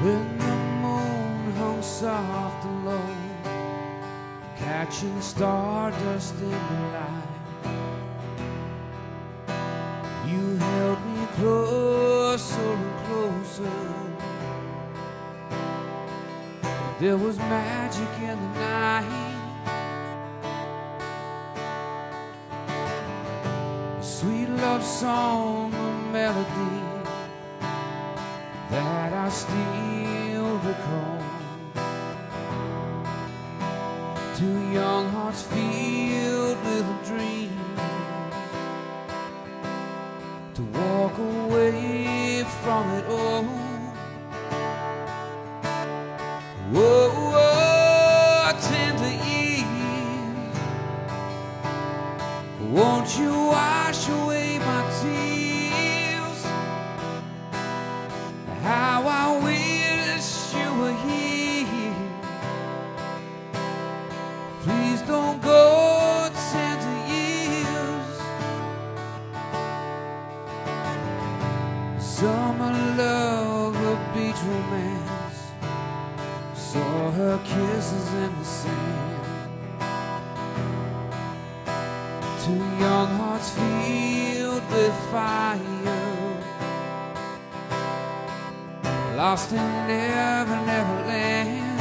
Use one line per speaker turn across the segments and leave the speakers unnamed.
When the moon hung soft and low, catching stardust in the light, you held me closer and closer. There was magic in the night. A sweet love song, a melody that I still recall. Two young hearts filled with dreams to walk away from it all. Tender won't you wash away my tears? Summer love, a beach romance. Saw her kisses in the sand. Two young hearts filled with fire lost in never, never land.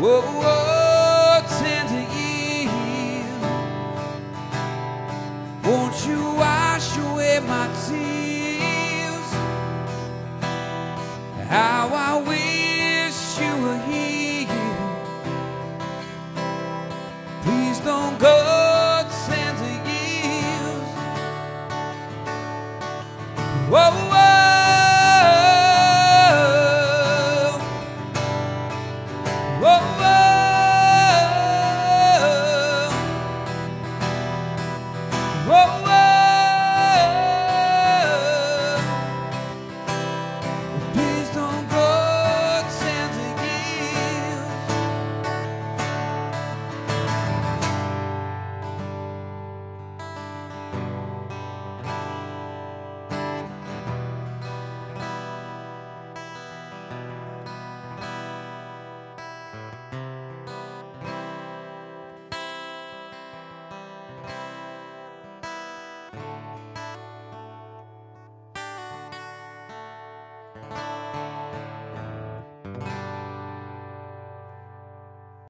Whoa, whoa, tender years, won't you my tears? Bye.